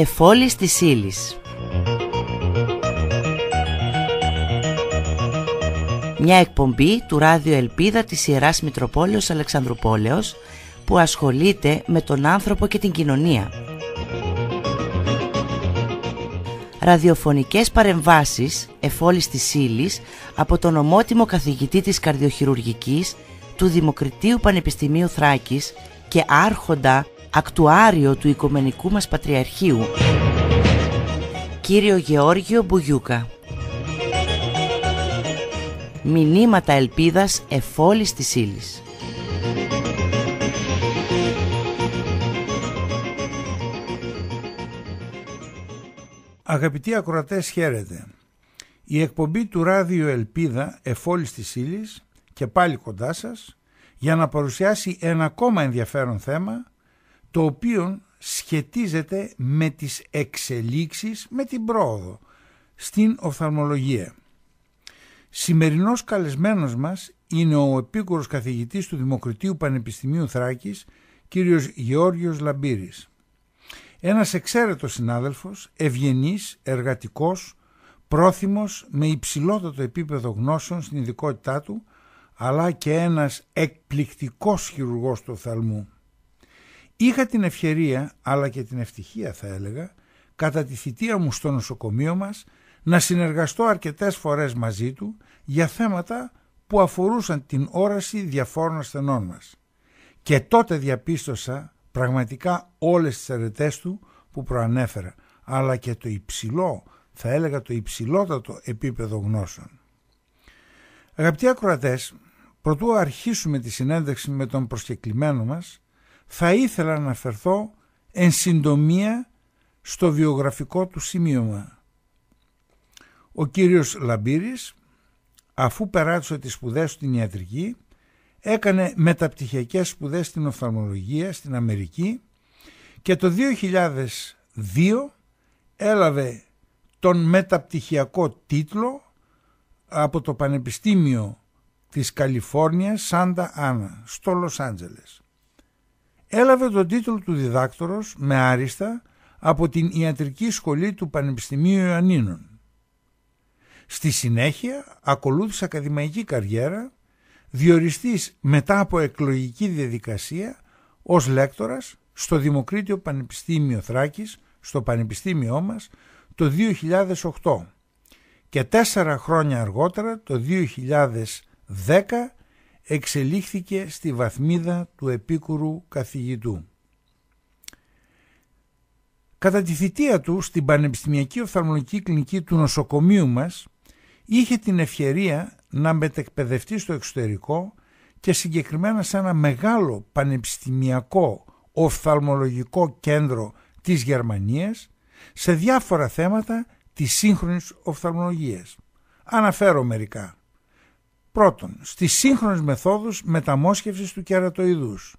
Εφόλης της ύλης. Μια εκπομπή του Ράδιο Ελπίδα της Ιεράς Μητροπόλεως Αλεξανδρουπόλεως που ασχολείται με τον άνθρωπο και την κοινωνία. Ραδιοφωνικές παρεμβάσεις εφόλης της ύλης από τον ομότιμο καθηγητή της καρδιοχειρουργικής του Δημοκριτίου Πανεπιστημίου Θράκης και άρχοντα ακτουάριο του Οικομενικού μας Πατριαρχείου, κύριο Γεώργιο Μπουγιούκα. Μηνύματα ελπίδας εφόλης της ύλης. Αγαπητοί ακροατές χαίρετε. Η εκπομπή του Ράδιο Ελπίδα εφόλης της ύλης και πάλι κοντά σας για να παρουσιάσει ένα ακόμα ενδιαφέρον θέμα το οποίο σχετίζεται με τις εξελίξεις, με την πρόοδο στην οφθαλμολογία. Σημερινός καλεσμένος μας είναι ο επίκουρος καθηγητής του Δημοκρατίου Πανεπιστημίου Θράκης, κύριος Γεώργιος Λαμπύρης. Ένας εξαίρετος συνάδελφος, ευγενής, εργατικός, πρόθυμος, με υψηλότατο επίπεδο γνώσεων στην ειδικότητά του, αλλά και ένας εκπληκτικός χειρουργός του οφθαλμού. Είχα την ευκαιρία, αλλά και την ευτυχία θα έλεγα, κατά τη θητεία μου στο νοσοκομείο μας, να συνεργαστώ αρκετές φορές μαζί του για θέματα που αφορούσαν την όραση διαφόρων ασθενών μας. Και τότε διαπίστωσα πραγματικά όλες τις αρετές του που προανέφερα, αλλά και το υψηλό, θα έλεγα το υψηλότατο επίπεδο γνώσεων. Αγαπητοί ακροατές, προτού αρχίσουμε τη συνέντευξη με τον προσκεκλημένο μας, θα ήθελα να αναφερθώ εν συντομία στο βιογραφικό του σημείωμα. Ο κύριος Λαμπύρης, αφού περάτωσε τις σπουδές στην ιατρική, έκανε μεταπτυχιακές σπουδές στην οφθαλμολογία στην Αμερική και το 2002 έλαβε τον μεταπτυχιακό τίτλο από το Πανεπιστήμιο της Καλιφόρνιας Σάντα Άνα στο Λος Άντζελες έλαβε τον τίτλο του διδάκτορος με άριστα από την Ιατρική Σχολή του Πανεπιστημίου Ιωαννίνων. Στη συνέχεια ακολούθησε ακαδημαϊκή καριέρα, διοριστής μετά από εκλογική διαδικασία ως λέκτορας στο Δημοκρίτιο Πανεπιστήμιο Θράκης, στο Πανεπιστήμιό μας, το 2008 και τέσσερα χρόνια αργότερα, το 2010, εξελίχθηκε στη βαθμίδα του επίκουρου καθηγητού. Κατά τη θητεία του στην Πανεπιστημιακή Οφθαλμολογική Κλινική του νοσοκομείου μας είχε την ευκαιρία να μετεκπαιδευτεί στο εξωτερικό και συγκεκριμένα σε ένα μεγάλο πανεπιστημιακό οφθαλμολογικό κέντρο της Γερμανίας σε διάφορα θέματα της σύγχρονης οφθαλμολογίας. Αναφέρω μερικά. Πρώτον, στις σύγχρονες μεθόδους μεταμόσχευσης του κερατοειδούς.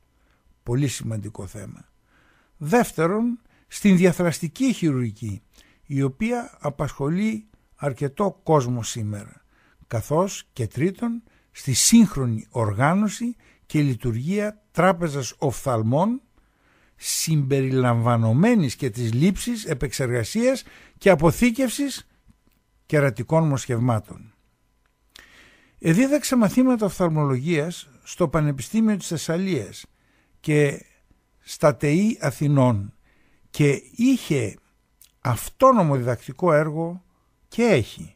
Πολύ σημαντικό θέμα. Δεύτερον, στην διαθραστική χειρουργική, η οποία απασχολεί αρκετό κόσμο σήμερα. Καθώς και τρίτον, στη σύγχρονη οργάνωση και λειτουργία τράπεζας οφθαλμών συμπεριλαμβανομένης και της λήψης, επεξεργασίας και αποθήκευσης κερατικών μοσχευμάτων. Εδίδαξε μαθήματα οφθαλμολογίας στο Πανεπιστήμιο της Θεσσαλίας και στα ΤΕΗ Αθηνών και είχε αυτόνομο διδακτικό έργο και έχει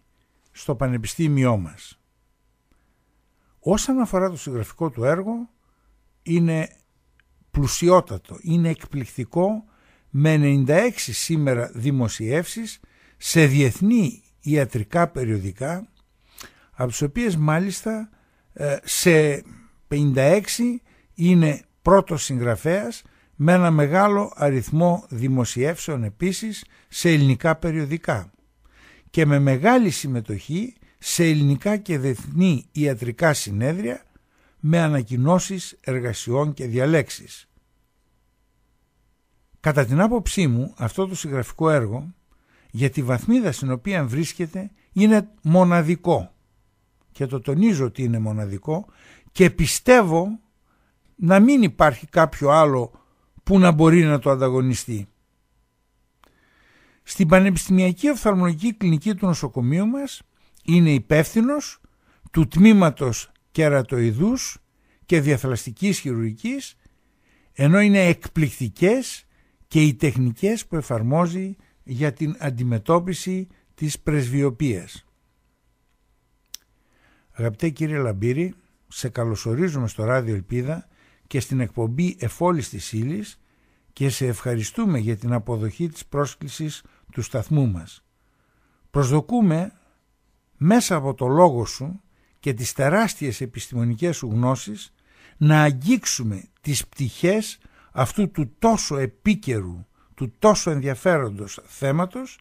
στο Πανεπιστήμιό μας. Όσον αφορά το συγγραφικό του έργο είναι πλουσιότατο, είναι εκπληκτικό με 96 σήμερα δημοσιεύσεις σε διεθνή ιατρικά περιοδικά από τις οποίες μάλιστα ε, σε 56 είναι πρώτος συγγραφέας με ένα μεγάλο αριθμό δημοσιεύσεων επίσης σε ελληνικά περιοδικά και με μεγάλη συμμετοχή σε ελληνικά και διεθνή ιατρικά συνέδρια με ανακοινώσεις εργασιών και διαλέξεις. Κατά την άποψή μου αυτό το συγγραφικό έργο για τη βαθμίδα στην οποία βρίσκεται είναι μοναδικό και το τονίζω ότι είναι μοναδικό και πιστεύω να μην υπάρχει κάποιο άλλο που να μπορεί να το ανταγωνιστεί. στην Πανεπιστημιακή Οφθαλμολογική Κλινική του νοσοκομείου μας είναι υπεύθυνος του τμήματος κερατοειδούς και διαθλαστικής χειρουργικής ενώ είναι εκπληκτικές και οι τεχνικές που εφαρμόζει για την αντιμετώπιση της πρεσβειοποίας. Αγαπητέ κύριε Λαμπύρη, σε καλωσορίζουμε στο Ράδιο Ελπίδα και στην εκπομπή Εφόλης της ύλης και σε ευχαριστούμε για την αποδοχή της πρόσκλησης του σταθμού μας. Προσδοκούμε μέσα από το λόγο σου και τις τεράστιες επιστημονικές σου γνώσεις να αγγίξουμε τις πτυχές αυτού του τόσο επίκαιρου, του τόσο ενδιαφέροντος θέματος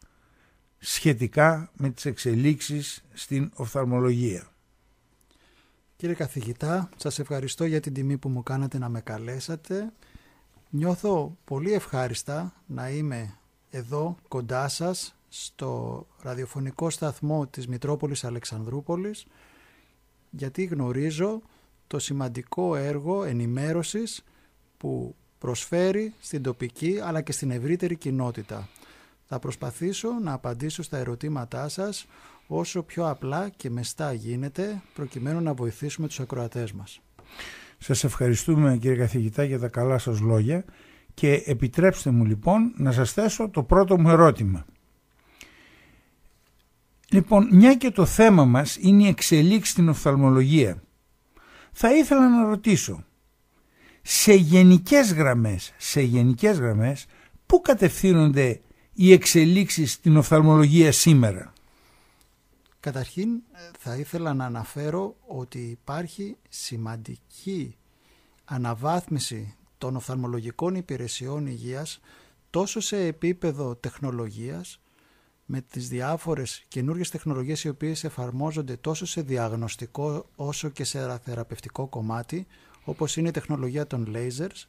σχετικά με τις εξελίξεις στην οφθαλμολογία. Κύριε καθηγητά, σας ευχαριστώ για την τιμή που μου κάνατε να με καλέσατε. Νιώθω πολύ ευχάριστα να είμαι εδώ κοντά σας στο ραδιοφωνικό σταθμό της Μητρόπολης Αλεξανδρούπολης γιατί γνωρίζω το σημαντικό έργο ενημέρωσης που προσφέρει στην τοπική αλλά και στην ευρύτερη κοινότητα. Θα προσπαθήσω να απαντήσω στα ερωτήματά σας όσο πιο απλά και μεστά γίνεται προκειμένου να βοηθήσουμε τους ακροατές μας. Σας ευχαριστούμε κύριε καθηγητά για τα καλά σας λόγια και επιτρέψτε μου λοιπόν να σας θέσω το πρώτο μου ερώτημα. Λοιπόν, μια και το θέμα μας είναι η εξελίξη στην οφθαλμολογία. Θα ήθελα να ρωτήσω, σε γενικές γραμμές, σε γενικές γραμμές, πού κατευθύνονται οι εξελίξεις στην οφθαλμολογία σήμερα; Καταρχήν θα ήθελα να αναφέρω ότι υπάρχει σημαντική αναβάθμιση των οφθαλμολογικών υπηρεσιών υγείας τόσο σε επίπεδο τεχνολογίας με τις διάφορες καινούργιες τεχνολογίες οι οποίες εφαρμόζονται τόσο σε διαγνωστικό όσο και σε θεραπευτικό κομμάτι όπως είναι η τεχνολογία των lasers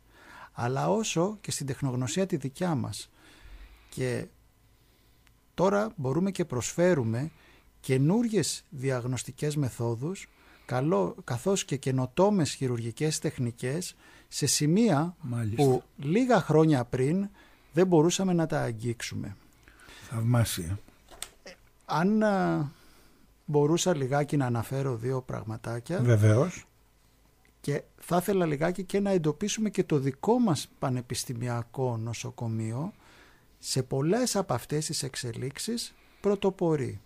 αλλά όσο και στην τεχνογνωσία τη δικιά μας. Και τώρα μπορούμε και προσφέρουμε καινούργιες διαγνωστικές μεθόδους καλό, καθώς και καινοτόμες χειρουργικές τεχνικές σε σημεία που λίγα χρόνια πριν δεν μπορούσαμε να τα αγγίξουμε. Θαυμάσια. Αν μπορούσα λιγάκι να αναφέρω δύο πραγματάκια. Βεβαίως. Και θα ήθελα λιγάκι και να εντοπίσουμε και το δικό μας πανεπιστημιακό νοσοκομείο σε πολλές από αυτές τις εξελίξεις πρωτοπορεί.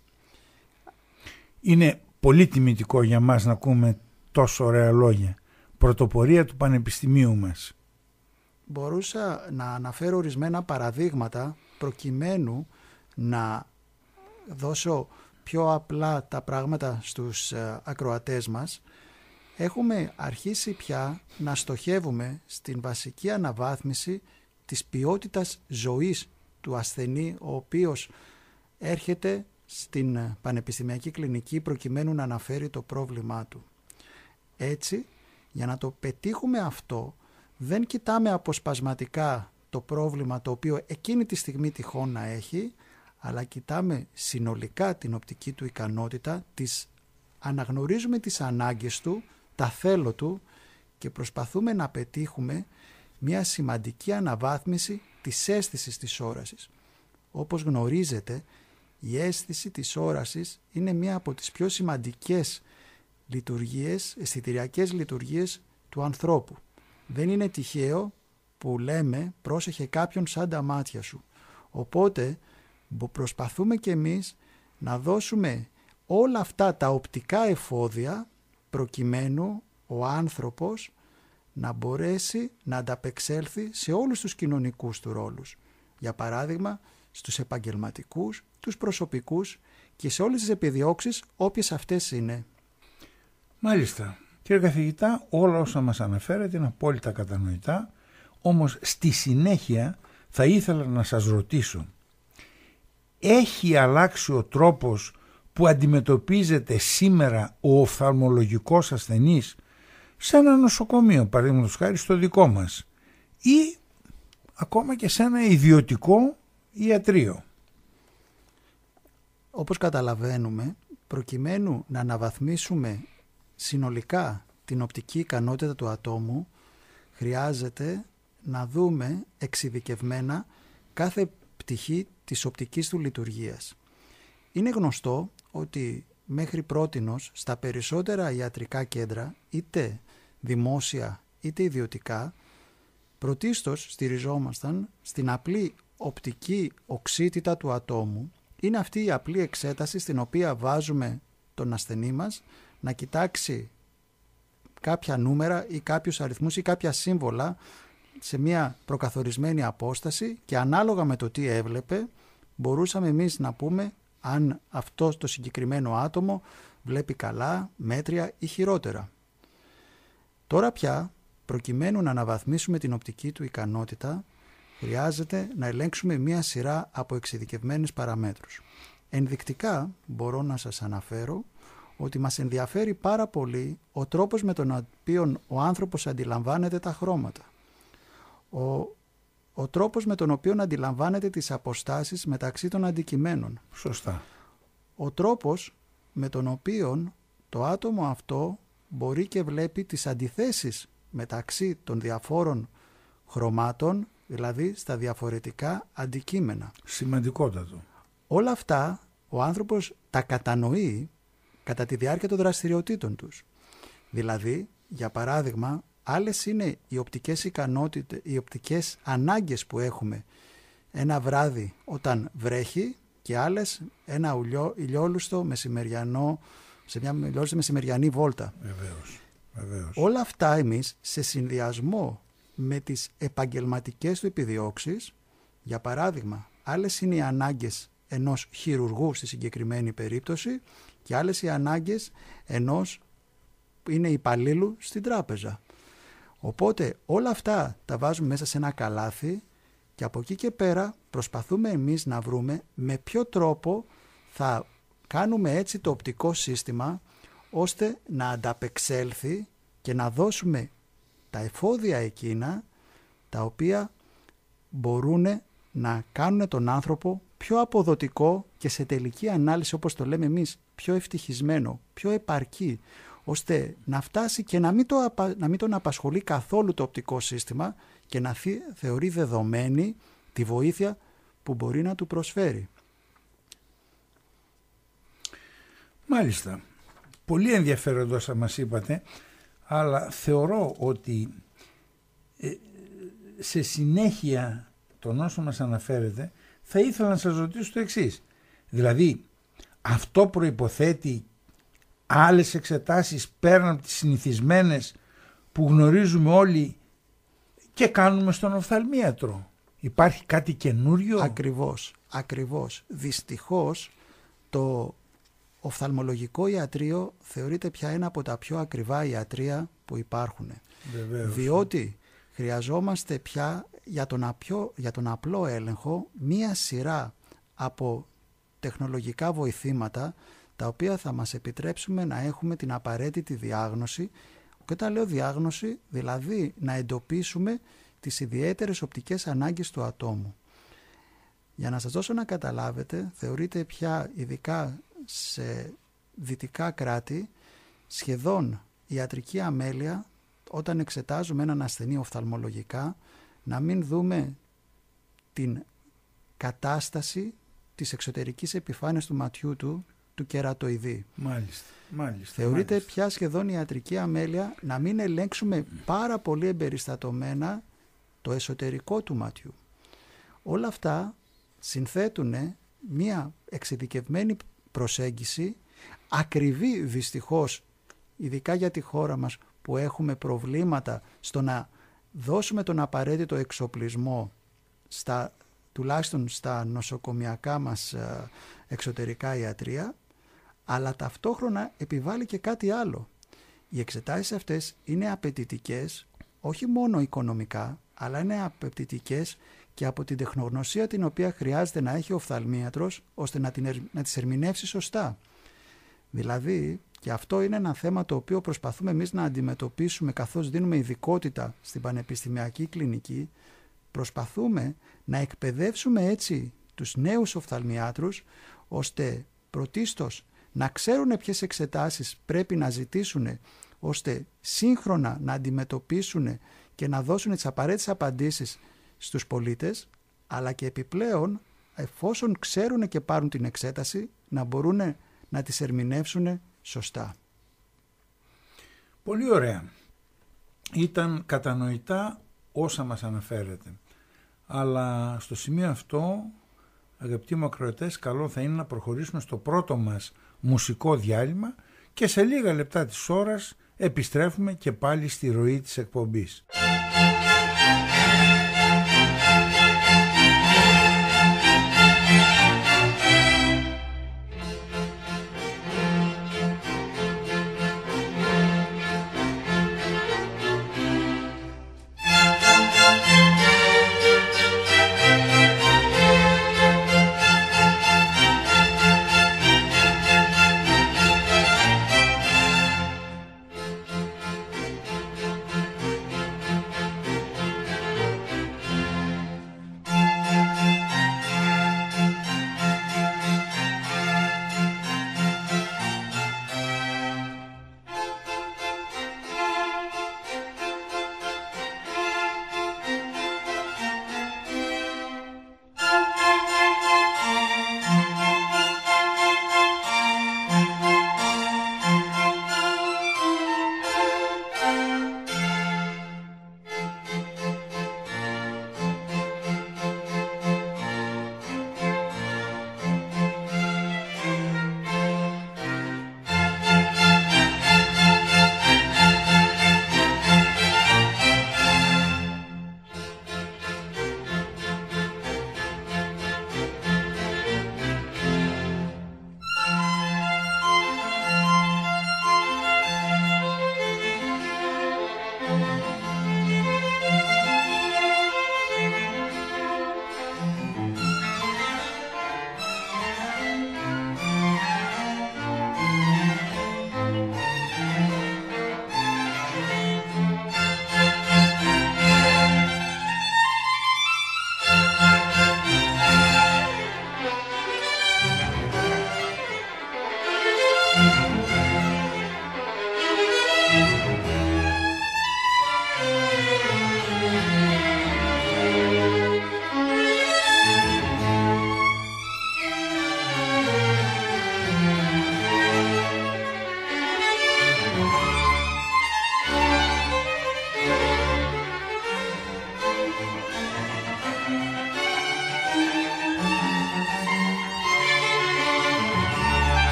Είναι πολύ τιμητικό για μας να ακούμε τόσο ωραία λόγια. Πρωτοπορία του Πανεπιστημίου μας. Μπορούσα να αναφέρω ορισμένα παραδείγματα προκειμένου να δώσω πιο απλά τα πράγματα στους ε, ακροατές μας. Έχουμε αρχίσει πια να στοχεύουμε στην βασική αναβάθμιση της ποιότητας ζωής του ασθενή ο οποίος έρχεται στην πανεπιστημιακή κλινική προκειμένου να αναφέρει το πρόβλημά του. Έτσι, για να το πετύχουμε αυτό, δεν κοιτάμε αποσπασματικά το πρόβλημα το οποίο εκείνη τη στιγμή τυχόν να έχει, αλλά κοιτάμε συνολικά την οπτική του ικανότητα, τις αναγνωρίζουμε τις ανάγκες του, τα θέλω του και προσπαθούμε να πετύχουμε μια σημαντική αναβάθμιση της αίσθησης της όρασης. Όπως γνωρίζετε, η αίσθηση της όρασης είναι μία από τις πιο σημαντικές λειτουργίες, αισθητηριακές λειτουργίες του ανθρώπου. Δεν είναι τυχαίο που λέμε πρόσεχε κάποιον σαν τα μάτια σου. Οπότε προσπαθούμε και εμείς να δώσουμε όλα αυτά τα οπτικά εφόδια προκειμένου ο άνθρωπος να μπορέσει να ανταπεξέλθει σε όλους τους κοινωνικούς του ρόλους. Για παράδειγμα, στους επαγγελματικούς, τους προσωπικούς και σε όλες τις επιδιώξεις όποιες αυτές είναι. Μάλιστα. Κύριε καθηγητά, όλα όσα μας αναφέρετε είναι απόλυτα κατανοητά, όμως στη συνέχεια θα ήθελα να σας ρωτήσω, έχει αλλάξει ο τρόπος που αντιμετωπίζεται σήμερα ο οφθαλμολογικός ασθενής σε ένα νοσοκομείο, παραδείγματος χάρη στο δικό μας, ή ακόμα και σε ένα ιδιωτικό ιατρείο. Όπως καταλαβαίνουμε, προκειμένου να αναβαθμίσουμε συνολικά την οπτική ικανότητα του ατόμου, χρειάζεται να δούμε εξειδικευμένα κάθε πτυχή της οπτικής του λειτουργίας. Είναι γνωστό ότι μέχρι πρότινος στα περισσότερα ιατρικά κέντρα, είτε δημόσια είτε ιδιωτικά, πρωτίστως στηριζόμασταν στην απλή οπτική οξύτητα του ατόμου. Είναι αυτή η απλή εξέταση στην οποία βάζουμε τον ασθενή μας να κοιτάξει κάποια νούμερα ή κάποιους αριθμούς ή κάποια σύμβολα σε μια προκαθορισμένη απόσταση και ανάλογα με το τι έβλεπε μπορούσαμε εμείς να πούμε αν αυτό το συγκεκριμένο άτομο βλέπει καλά, μέτρια ή χειρότερα. Τώρα πια, προκειμένου να αναβαθμίσουμε την οπτική του ικανότητα, χρειάζεται να ελέγξουμε μία σειρά από εξειδικευμένες παραμέτρους. Ενδεικτικά μπορώ να σας αναφέρω ότι μας ενδιαφέρει πάρα πολύ ο τρόπος με τον οποίο ο άνθρωπος αντιλαμβάνεται τα χρώματα. Ο, ο τρόπος με τον οποίο αντιλαμβάνεται τις αποστάσεις μεταξύ των αντικειμένων. Σωστά. Ο τρόπος με τον οποίο το άτομο αυτό μπορεί και βλέπει τις αντιθέσεις μεταξύ των διαφόρων χρωμάτων, δηλαδή στα διαφορετικά αντικείμενα. Σημαντικότατο. Όλα αυτά ο άνθρωπος τα κατανοεί κατά τη διάρκεια των δραστηριοτήτων τους. Δηλαδή, για παράδειγμα, άλλες είναι οι οπτικές ικανότητες, οι οπτικές ανάγκες που έχουμε ένα βράδυ όταν βρέχει και άλλες ένα ηλιόλουστο μεσημεριανό, σε μια ηλιόλουστη μεσημεριανή βόλτα. Βεβαίως. Βεβαίως. Όλα αυτά εμείς σε συνδυασμό με τις επαγγελματικές του επιδιώξεις, για παράδειγμα, άλλες είναι οι ανάγκες ενός χειρουργού στη συγκεκριμένη περίπτωση και άλλες οι ανάγκες ενός είναι υπαλλήλου στην τράπεζα. Οπότε όλα αυτά τα βάζουμε μέσα σε ένα καλάθι και από εκεί και πέρα προσπαθούμε εμείς να βρούμε με ποιο τρόπο θα κάνουμε έτσι το οπτικό σύστημα ώστε να ανταπεξέλθει και να δώσουμε τα εφόδια εκείνα τα οποία μπορούν να κάνουν τον άνθρωπο πιο αποδοτικό και σε τελική ανάλυση όπως το λέμε εμείς πιο ευτυχισμένο, πιο επαρκή ώστε να φτάσει και να μην, το, να μην τον απασχολεί καθόλου το οπτικό σύστημα και να θεωρεί δεδομένη τη βοήθεια που μπορεί να του προσφέρει. Μάλιστα. Πολύ ενδιαφέροντα όσα μας είπατε, αλλά θεωρώ ότι ε, σε συνέχεια των όσων μας αναφέρετε θα ήθελα να σας ρωτήσω το εξής. Δηλαδή, αυτό προϋποθέτει άλλες εξετάσεις πέραν από τις συνηθισμένες που γνωρίζουμε όλοι και κάνουμε στον οφθαλμίατρο; Υπάρχει κάτι καινούριο; Ακριβώς, ακριβώς. Δυστυχώς το οφθαλμολογικό ιατρείο θεωρείται πια ένα από τα πιο ακριβά ιατρία που υπάρχουν. Βεβαίως. Διότι χρειαζόμαστε πια για τον, απιο, για τον απλό έλεγχο μία σειρά από τεχνολογικά βοηθήματα τα οποία θα μας επιτρέψουμε να έχουμε την απαραίτητη διάγνωση και όταν λέω διάγνωση δηλαδή να εντοπίσουμε τις ιδιαίτερες οπτικές ανάγκες του ατόμου. Για να σας δώσω να καταλάβετε, θεωρείται πια ειδικά σε δυτικά κράτη σχεδόν ιατρική αμέλεια όταν εξετάζουμε έναν ασθενή οφθαλμολογικά να μην δούμε την κατάσταση της εξωτερικής επιφάνειας του ματιού του του κερατοειδή. Μάλιστα. μάλιστα Θεωρείται μάλιστα. πια σχεδόν ιατρική αμέλεια να μην ελέγξουμε πάρα πολύ εμπεριστατωμένα το εσωτερικό του ματιού. Όλα αυτά συνθέτουν μία εξειδικευμένη προσέγγιση, ακριβή δυστυχώς, ειδικά για τη χώρα μας που έχουμε προβλήματα στο να δώσουμε τον απαραίτητο εξοπλισμό στα, τουλάχιστον στα νοσοκομιακά μας ε, εξωτερικά ιατρία, αλλά ταυτόχρονα επιβάλλει και κάτι άλλο. Οι εξετάσεις αυτές είναι απαιτητικές όχι μόνο οικονομικά, αλλά είναι απαιτητικές και από την τεχνογνωσία την οποία χρειάζεται να έχει ο οφθαλμίατρος ώστε να, την, να τις ερμηνεύσει σωστά. Δηλαδή, και αυτό είναι ένα θέμα το οποίο προσπαθούμε εμείς να αντιμετωπίσουμε καθώς δίνουμε ειδικότητα στην πανεπιστημιακή κλινική, προσπαθούμε να εκπαιδεύσουμε έτσι τους νέους οφθαλμιάτρους ώστε πρωτίστως να ξέρουν ποιες εξετάσεις πρέπει να ζητήσουν ώστε σύγχρονα να αντιμετωπίσουν και να δώσουν τις απαραίτητες απαντήσεις στους πολίτες αλλά και επιπλέον εφόσον ξέρουν και πάρουν την εξέταση να μπορούν να τις ερμηνεύσουν σωστά. Πολύ ωραία. Ήταν κατανοητά όσα μας αναφέρετε. Αλλά στο σημείο αυτό, αγαπητοί μου ακροατές, καλό θα είναι να προχωρήσουμε στο πρώτο μας μουσικό διάλειμμα και σε λίγα λεπτά της ώρας επιστρέφουμε και πάλι στη ροή της εκπομπής.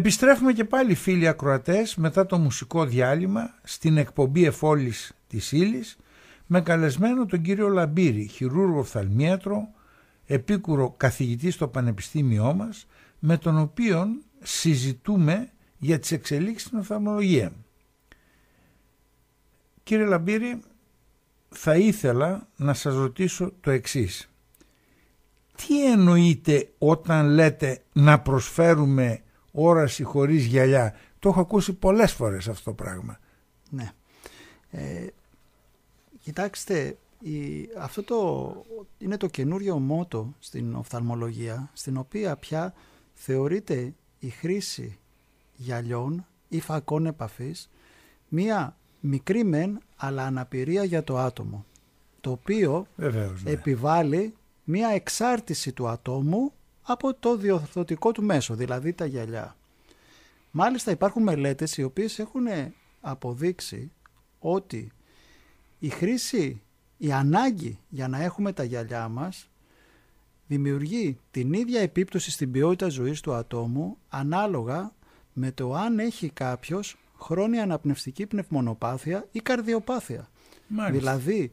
Επιστρέφουμε και πάλι φίλοι ακροατές μετά το μουσικό διάλειμμα στην εκπομπή εφόλης της ύλης με καλεσμένο τον κύριο Λαμπύρη, χειρούργο φθαλμίατρο, επίκουρο καθηγητή στο πανεπιστήμιό μας, με τον οποίο συζητούμε για τις εξελίξεις στην οφθαλμολογία. Κύριε Λαμπύρη, θα ήθελα να σας ρωτήσω το εξής. Τι εννοείτε όταν λέτε να προσφέρουμε όραση χωρίς γυαλιά. Το έχω ακούσει πολλές φορές αυτό το πράγμα. Ναι. Ε, κοιτάξτε, η, αυτό το, είναι το καινούριο μότο στην οφθαλμολογία, στην οποία πια θεωρείται η χρήση γυαλιών ή φακών επαφής μία μικρή μεν αλλά αναπηρία για το άτομο το οποίο Βεβαίως, ναι. επιβάλλει μία εξάρτηση του ατόμου από το διορθωτικό του μέσο, δηλαδή τα γυαλιά. Μάλιστα υπάρχουν μελέτες οι οποίες έχουν αποδείξει ότι η χρήση, η ανάγκη για να έχουμε τα γυαλιά μας δημιουργεί την ίδια επίπτωση στην ποιότητα ζωής του ατόμου ανάλογα με το αν έχει κάποιος χρόνια αναπνευστική πνευμονοπάθεια ή καρδιοπάθεια. Μάλιστα. Δηλαδή,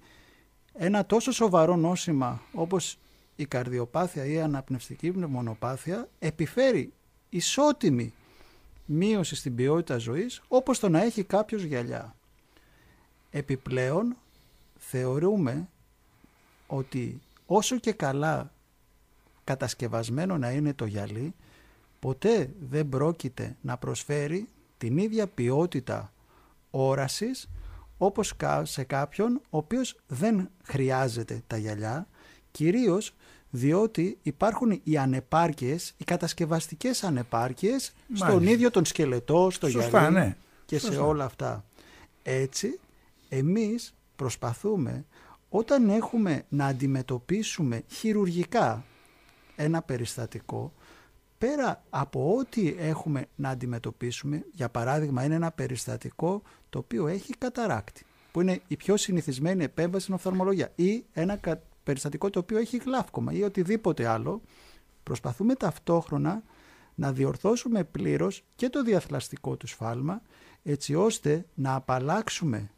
ένα τόσο σοβαρό νόσημα όπως η καρδιοπάθεια ή η αναπνευστική πνευμονοπάθεια επιφέρει ισότιμη μείωση στην ποιότητα ζωής όπως το να έχει κάποιος γυαλιά. Επιπλέον θεωρούμε ότι όσο και καλά κατασκευασμένο να είναι το γυαλί ποτέ δεν πρόκειται να προσφέρει την ίδια ποιότητα όρασης όπως σε κάποιον ο οποίος δεν χρειάζεται τα γυαλιά κυρίως διότι υπάρχουν οι ανεπάρκειες, οι κατασκευαστικές ανεπάρκειες στον ίδιο τον σκελετό, στο Σωστά, γυαλί ναι. και σε όλα αυτά. Έτσι, εμείς προσπαθούμε όταν έχουμε να αντιμετωπίσουμε χειρουργικά ένα περιστατικό, πέρα από ό,τι έχουμε να αντιμετωπίσουμε, για παράδειγμα είναι ένα περιστατικό το οποίο έχει καταράκτη, που είναι η πιο συνηθισμένη επέμβαση στην οφθαλμολογία, ή ένα περιστατικό το οποίο έχει γλάφκομα ή οτιδήποτε άλλο, προσπαθούμε ταυτόχρονα να διορθώσουμε πλήρως και το διαθλαστικό του σφάλμα, έτσι ώστε να απαλλάξουμε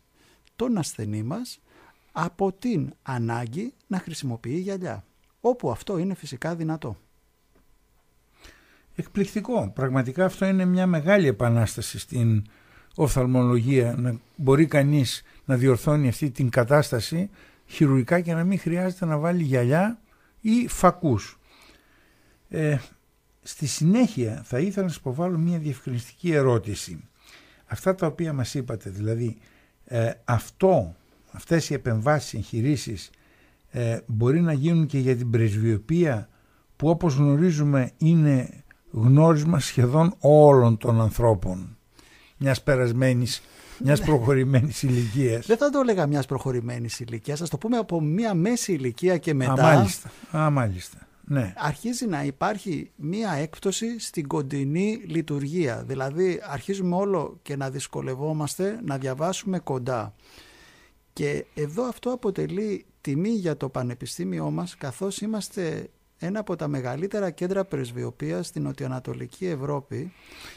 τον ασθενή μας από την ανάγκη να χρησιμοποιεί γυαλιά, όπου αυτό είναι φυσικά δυνατό. Εκπληκτικό. Πραγματικά αυτό είναι μια μεγάλη επανάσταση στην οφθαλμολογία να μπορεί κανείς να διορθώνει αυτή την κατάσταση χειρουργικά και να μην χρειάζεται να βάλει γυαλιά ή φακούς. Ε, στη συνέχεια θα ήθελα να σας υποβάλω μια διευκρινιστική ερώτηση. Αυτά τα οποία μας είπατε, δηλαδή ε, αυτό, αυτές οι επεμβάσεις, εγχειρήσεις ε, μπορεί να γίνουν και για την πρεσβειοποία που όπως γνωρίζουμε είναι γνώρισμα σχεδόν όλων των ανθρώπων μιας περασμένης μιας προχωρημένης ηλικίας. Δεν θα το έλεγα μιας προχωρημένης ηλικίας. Α το πούμε από μια μέση ηλικία και μετά. Α, μάλιστα. Α, μάλιστα. Ναι. Αρχίζει να υπάρχει μία έκπτωση στην κοντινή λειτουργία. Δηλαδή αρχίζουμε όλο και να δυσκολευόμαστε να διαβάσουμε κοντά. Και εδώ αυτό αποτελεί τιμή για το πανεπιστήμιό μας καθώς είμαστε ένα από τα μεγαλύτερα κέντρα πρεσβειοποίας στην νοτιοανατολική Ευρώπη.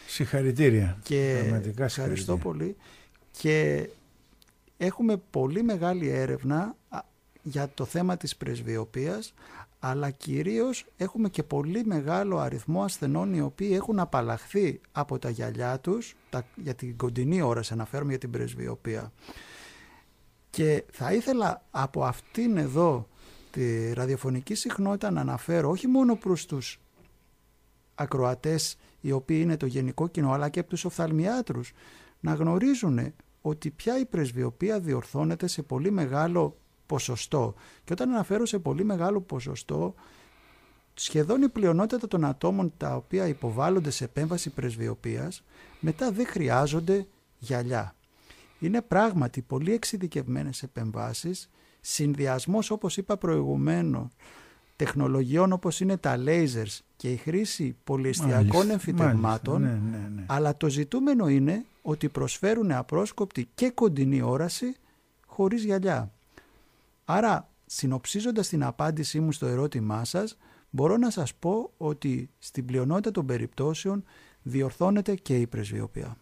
Συγχαρητήρια. Και ευχαριστώ πολύ και έχουμε πολύ μεγάλη έρευνα για το θέμα της πρεσβειοποίας αλλά κυρίως έχουμε και πολύ μεγάλο αριθμό ασθενών οι οποίοι έχουν απαλλαχθεί από τα γυαλιά τους τα, για την κοντινή ώρα σε αναφέρουμε για την πρεσβειοποία. Και θα ήθελα από αυτήν εδώ τη ραδιοφωνική συχνότητα να αναφέρω όχι μόνο προς τους ακροατές οι οποίοι είναι το γενικό κοινό αλλά και από τους οφθαλμιάτρους να γνωρίζουν ότι πια η πρεσβειοποία διορθώνεται σε πολύ μεγάλο ποσοστό. Και όταν αναφέρω σε πολύ μεγάλο ποσοστό, σχεδόν η πλειονότητα των ατόμων τα οποία υποβάλλονται σε επέμβαση πρεσβειοποίας μετά δεν χρειάζονται γυαλιά. Είναι πράγματι πολύ εξειδικευμένες επεμβάσεις, συνδυασμός όπως είπα προηγουμένως τεχνολογιών όπως είναι τα lasers και η χρήση πολυεστιακών εμφυτευμάτων, ναι, ναι, ναι. αλλά το ζητούμενο είναι ότι προσφέρουν απρόσκοπτη και κοντινή όραση χωρίς γυαλιά. Άρα, συνοψίζοντας την απάντησή μου στο ερώτημά σας, μπορώ να σας πω ότι στην πλειονότητα των περιπτώσεων διορθώνεται και η πρεσβειοποία.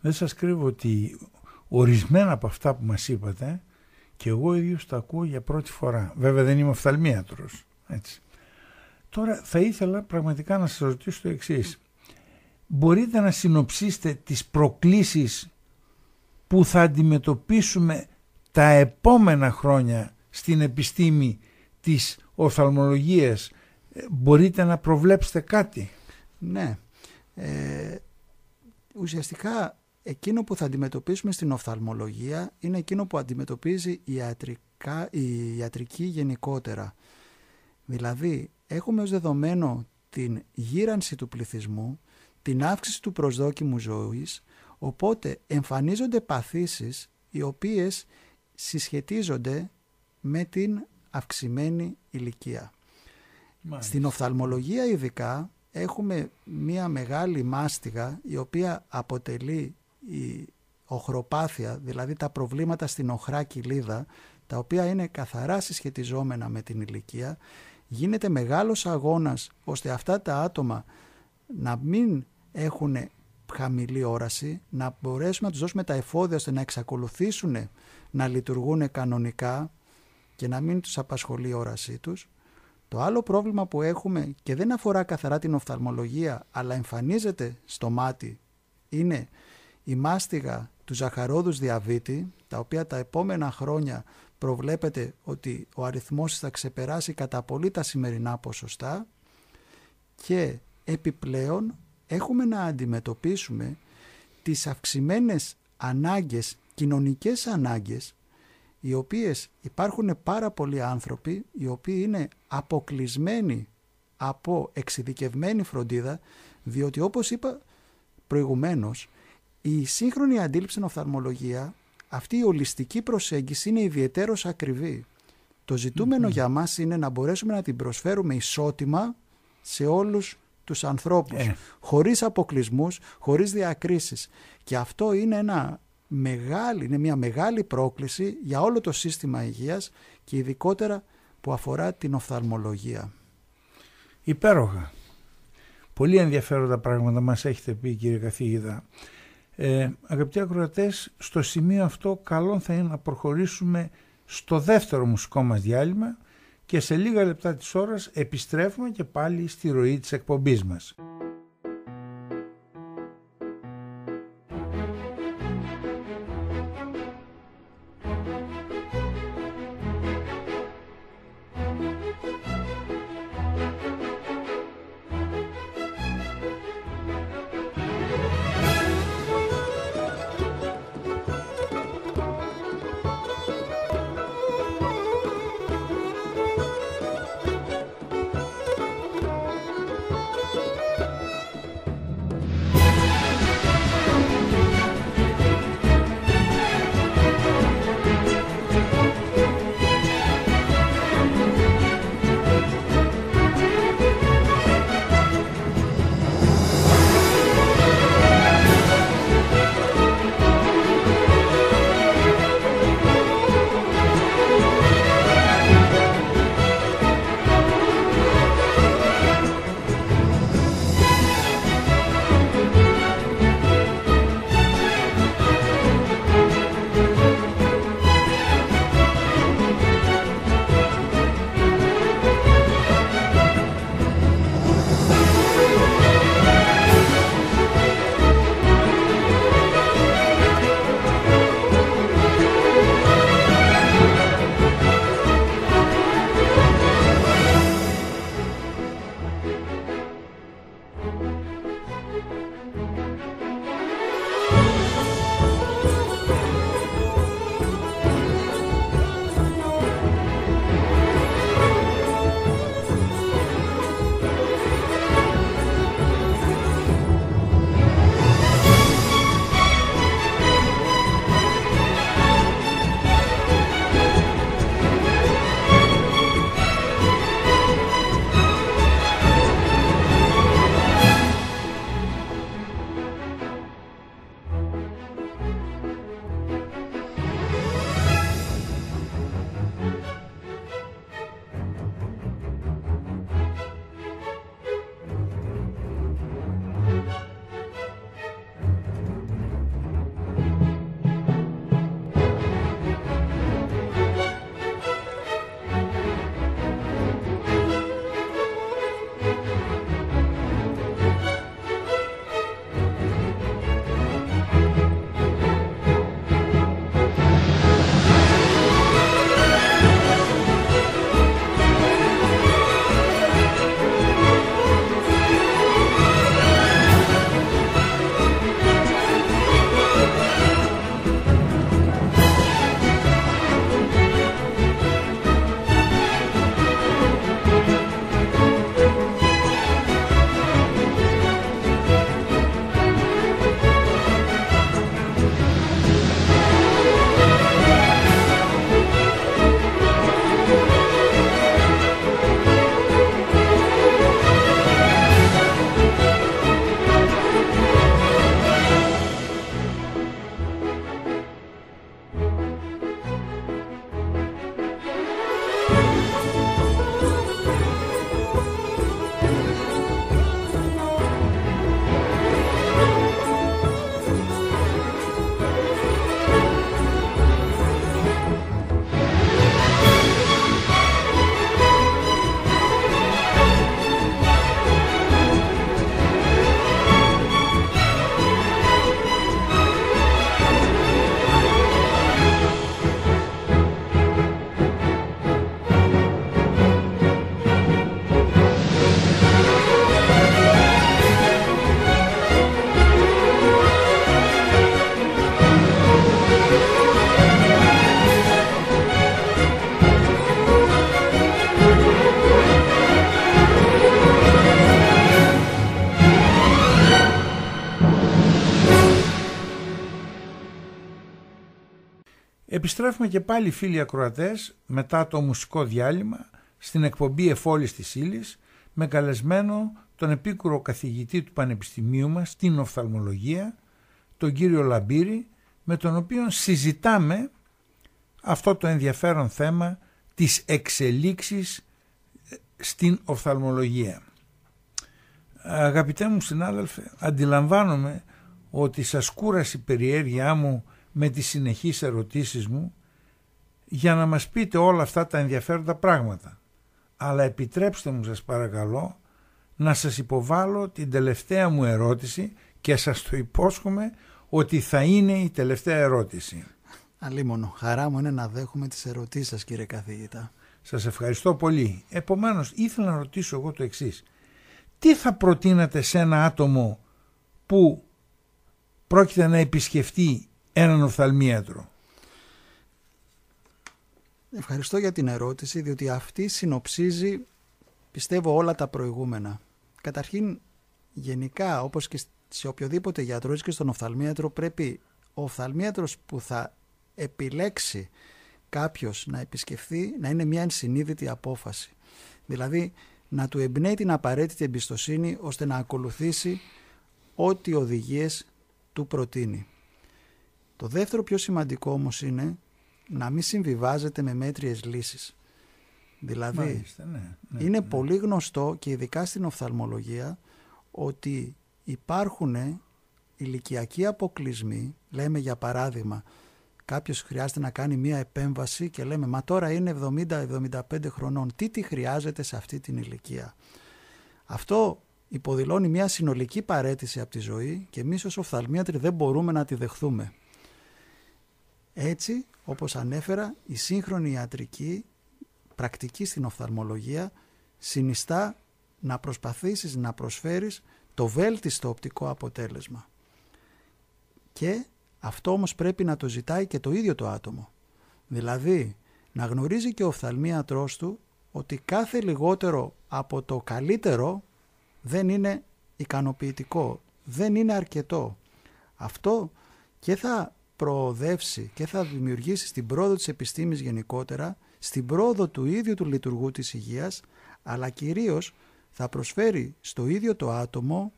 Δεν σας κρύβω ότι ορισμένα από αυτά που μας είπατε και εγώ ίδιος τα ακούω για πρώτη φορά. Βέβαια δεν είμαι οφθαλμίατρος. Έτσι. Τώρα θα ήθελα πραγματικά να σας ρωτήσω το εξής. Μπορείτε να συνοψίσετε τις προκλήσεις που θα αντιμετωπίσουμε τα επόμενα χρόνια στην επιστήμη της οφθαλμολογίας; Ε, μπορείτε να προβλέψετε κάτι; Ναι. Ε, ουσιαστικά εκείνο που θα αντιμετωπίσουμε στην οφθαλμολογία είναι εκείνο που αντιμετωπίζει η, ιατρικά, η ιατρική γενικότερα. Δηλαδή έχουμε ως δεδομένο την γύρανση του πληθυσμού, την αύξηση του προσδόκιμου ζωής, οπότε εμφανίζονται παθήσεις οι οποίες συσχετίζονται με την αυξημένη ηλικία. Στην οφθαλμολογία ειδικά έχουμε μία μεγάλη μάστιγα η οποία αποτελεί η οχροπάθεια, δηλαδή τα προβλήματα στην οχρά κοιλίδα, τα οποία είναι καθαρά συσχετιζόμενα με την ηλικία, γίνεται μεγάλος αγώνας ώστε αυτά τα άτομα να μην έχουν χαμηλή όραση, να μπορέσουμε να τους δώσουμε τα εφόδια ώστε να εξακολουθήσουν να λειτουργούν κανονικά και να μην τους απασχολεί η όρασή τους. Το άλλο πρόβλημα που έχουμε και δεν αφορά καθαρά την οφθαλμολογία αλλά εμφανίζεται στο μάτι είναι η μάστιγα του ζαχαρόδους διαβήτη τα οποία τα επόμενα χρόνια προβλέπεται ότι ο αριθμός θα ξεπεράσει κατά πολύ τα σημερινά ποσοστά και επιπλέον έχουμε να αντιμετωπίσουμε τις αυξημένες ανάγκες, κοινωνικές ανάγκες οι οποίες υπάρχουν πάρα πολλοί άνθρωποι οι οποίοι είναι αποκλεισμένοι από εξειδικευμένη φροντίδα διότι όπως είπα προηγουμένως η σύγχρονη αντίληψη στην οφθαλμολογία αυτή η ολιστική προσέγγιση είναι ιδιαίτερος ακριβή. Το ζητούμενο για μας είναι να μπορέσουμε να την προσφέρουμε ισότιμα σε όλους τους ανθρώπους, ε. χωρίς αποκλεισμούς, χωρίς διακρίσεις. Και αυτό είναι ένα μεγάλη, είναι μια μεγάλη πρόκληση για όλο το σύστημα υγείας και ειδικότερα που αφορά την οφθαλμολογία. Υπέροχα. Πολύ ενδιαφέροντα πράγματα μας έχετε πει κύριε καθηγητά. Ε, αγαπητοί ακροατές, στο σημείο αυτό καλό θα είναι να προχωρήσουμε στο δεύτερο μουσικό μας διάλειμμα και σε λίγα λεπτά της ώρας επιστρέφουμε και πάλι στη ροή της εκπομπής μας. Επιστρέφουμε και πάλι φίλοι ακροατές μετά το μουσικό διάλειμμα στην εκπομπή Εφόλης της ύλης με καλεσμένο τον επίκουρο καθηγητή του Πανεπιστημίου μας στην οφθαλμολογία, τον κύριο Λαμπύρη, με τον οποίο συζητάμε αυτό το ενδιαφέρον θέμα της εξελίξης ε, στην οφθαλμολογία. Αγαπητέ μου συνάδελφε, αντιλαμβάνομαι ότι σας κούρασε η περιέργειά μου με τις συνεχείς ερωτήσεις μου για να μας πείτε όλα αυτά τα ενδιαφέροντα πράγματα. Αλλά επιτρέψτε μου σας παρακαλώ να σας υποβάλω την τελευταία μου ερώτηση και σας το υπόσχομαι ότι θα είναι η τελευταία ερώτηση. Αλίμονο, χαρά μου είναι να δέχομαι τις ερωτήσεις σας κύριε καθηγητά. Σας ευχαριστώ πολύ. Επομένως ήθελα να ρωτήσω εγώ το εξής. Τι θα προτείνατε σε ένα άτομο που πρόκειται να επισκεφτεί έναν οφθαλμίατρο. Ευχαριστώ για την ερώτηση, διότι αυτή συνοψίζει, πιστεύω, όλα τα προηγούμενα. Καταρχήν, γενικά, όπως και σε οποιοδήποτε γιατρό και στον οφθαλμίατρο, πρέπει ο οφθαλμίατρος που θα επιλέξει κάποιος να επισκεφθεί να είναι μια ενσυνείδητη απόφαση. Δηλαδή, να του εμπνέει την απαραίτητη εμπιστοσύνη ώστε να ακολουθήσει ό,τι οδηγίες του προτείνει. Το δεύτερο πιο σημαντικό όμως είναι να μην συμβιβάζεται με μέτριες λύσεις. Δηλαδή, ναι, ναι, είναι ναι. πολύ γνωστό και ειδικά στην οφθαλμολογία ότι υπάρχουν ηλικιακοί αποκλεισμοί, λέμε για παράδειγμα, κάποιος χρειάζεται να κάνει μία επέμβαση και λέμε μα τώρα είναι 70-75 χρονών, τι τη χρειάζεται σε αυτή την ηλικία; Αυτό υποδηλώνει μια συνολική παρέτηση από τη ζωή και εμείς ως οφθαλμίατροι δεν μπορούμε να τη δεχθούμε. Έτσι, όπως ανέφερα, η σύγχρονη ιατρική πρακτική στην οφθαλμολογία συνιστά να προσπαθήσεις να προσφέρεις το βέλτιστο οπτικό αποτέλεσμα. Και αυτό όμως πρέπει να το ζητάει και το ίδιο το άτομο. Δηλαδή, να γνωρίζει και ο οφθαλμίατρός του ότι κάθε λιγότερο από το καλύτερο δεν είναι ικανοποιητικό, δεν είναι αρκετό. Αυτό και θα προοδεύσει και θα δημιουργήσει στην πρόοδο της επιστήμης γενικότερα, στην πρόοδο του ίδιου του λειτουργού της υγείας, αλλά κυρίως θα προσφέρει στο ίδιο το άτομο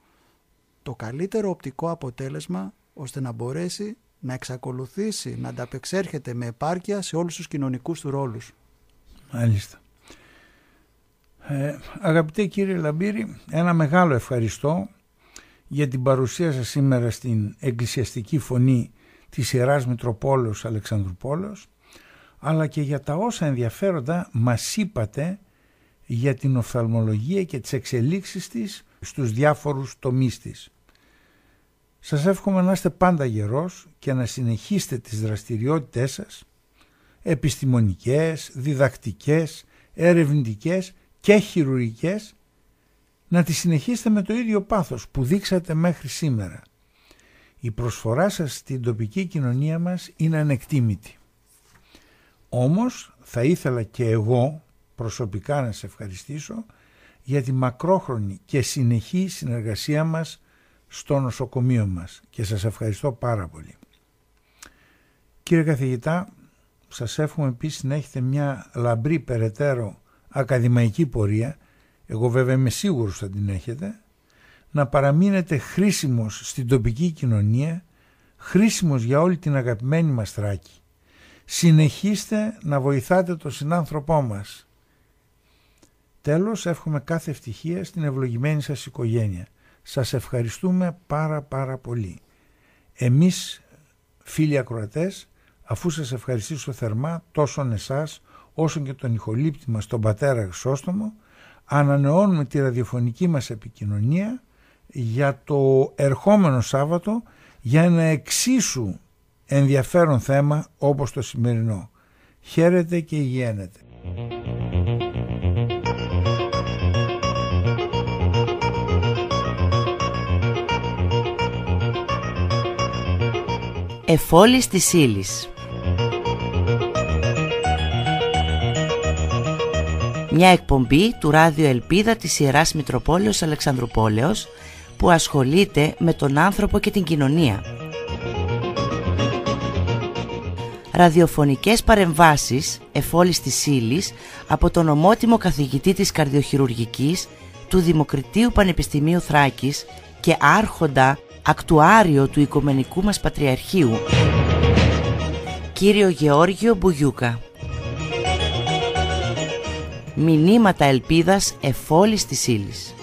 το καλύτερο οπτικό αποτέλεσμα ώστε να μπορέσει να εξακολουθήσει να ανταπεξέρχεται με επάρκεια σε όλους τους κοινωνικούς του ρόλους. Μάλιστα. Ε, αγαπητέ κύριε Λαμπύρη, ένα μεγάλο ευχαριστώ για την παρουσία σας σήμερα στην εκκλησιαστική φωνή της Ιεράς Μητροπόλεως Αλεξανδρουπόλεως αλλά και για τα όσα ενδιαφέροντα μας είπατε για την οφθαλμολογία και τις εξελίξεις της στους διάφορους τομείς της. Σας εύχομαι να είστε πάντα γερός και να συνεχίσετε τις δραστηριότητές σας επιστημονικές, διδακτικές, ερευνητικές και χειρουργικές να τις συνεχίσετε με το ίδιο πάθος που δείξατε μέχρι σήμερα. Η προσφορά σας στην τοπική κοινωνία μας είναι ανεκτήμητη. Όμως θα ήθελα και εγώ προσωπικά να σε ευχαριστήσω για τη μακρόχρονη και συνεχή συνεργασία μας στο νοσοκομείο μας και σας ευχαριστώ πάρα πολύ. Κύριε καθηγητά, σας εύχομαι επίσης να έχετε μια λαμπρή περαιτέρω ακαδημαϊκή πορεία, εγώ βέβαια είμαι σίγουρος θα την έχετε, να παραμείνετε χρήσιμος στην τοπική κοινωνία, χρήσιμος για όλη την αγαπημένη μας Θράκη. Συνεχίστε να βοηθάτε τον συνάνθρωπό μας. Τέλος, εύχομαι κάθε ευτυχία στην ευλογημένη σας οικογένεια. Σας ευχαριστούμε πάρα πάρα πολύ. Εμείς, φίλοι ακροατές, αφού σας ευχαριστήσω θερμά τόσο εσάς όσο και τον ηχολήπτη μας τον πατέρα Χρυσόστομο, ανανεώνουμε τη ραδιοφωνική μας επικοινωνία για το ερχόμενο Σάββατο για ένα εξίσου ενδιαφέρον θέμα όπως το σημερινό. Χαίρετε και υγιένετε. Εφόλης της ύλης Μια εκπομπή του Ράδιο Ελπίδα της Ιεράς Μητροπόλεως Αλεξανδρουπόλεως που ασχολείται με τον άνθρωπο και την κοινωνία. ραδιοφωνικές παρεμβάσεις εφόλης της ύλης από τον ομότιμο καθηγητή της καρδιοχειρουργικής του Δημοκριτίου Πανεπιστημίου Θράκης και άρχοντα ακτουάριο του Οικομενικού μας Πατριαρχείου, κύριο Γεώργιο Μπουγιούκα. Μηνύματα ελπίδας εφόλης της ύλης.